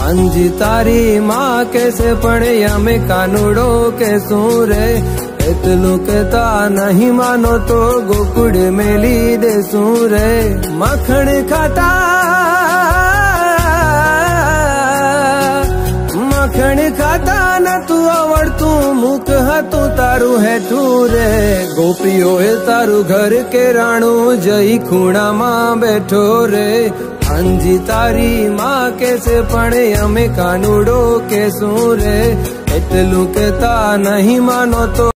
હાંજી તારી માં કેસે પણ અમે કાનુડો કેસું રે એટલું કેતા નહીં માનો તો ગોકુડ મેલી દેસું રે મખણ ખાતા મખણ ખાતા નતું આવડતું મુખ હતું તારું હેઠું રે ગોપીઓએ તારું ઘર કેરાણું જઈ ખૂણામાં બેઠો રે અંજી તારી માં કેસે પણ અમે કાનુડો કેસું રે એટલું કેતા નહીં માનો તો